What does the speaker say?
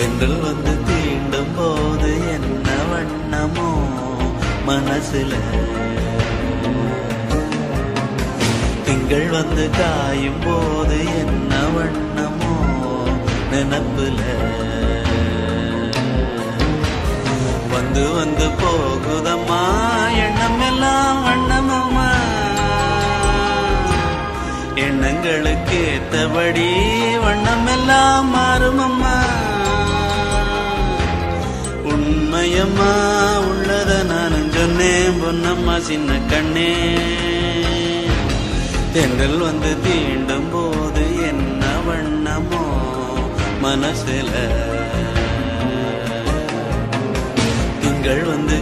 தென்றல் வந்து தீண்டும் போது என்ன வண்ணமோ மனசுல. திங்கள் வந்து காயும் போது என்ன வண்ணமோ நினப்புல. வந்து வந்து போகுதம்மா எண்ணம் எல்லாம் வண்ணமம்மா. எண்ணங்களுக்கு ஏத்தபடி வண்ணம் எல்லாம் மாறுமம்மா. உண்மையம்மா உள்ளத நானும் சொன்னேன் பொன்னம்மா சின்ன கண்ணே. தென்றல் வந்து தீண்டும் போது என்ன வண்ணமோ மனசுல. திங்கள் வந்து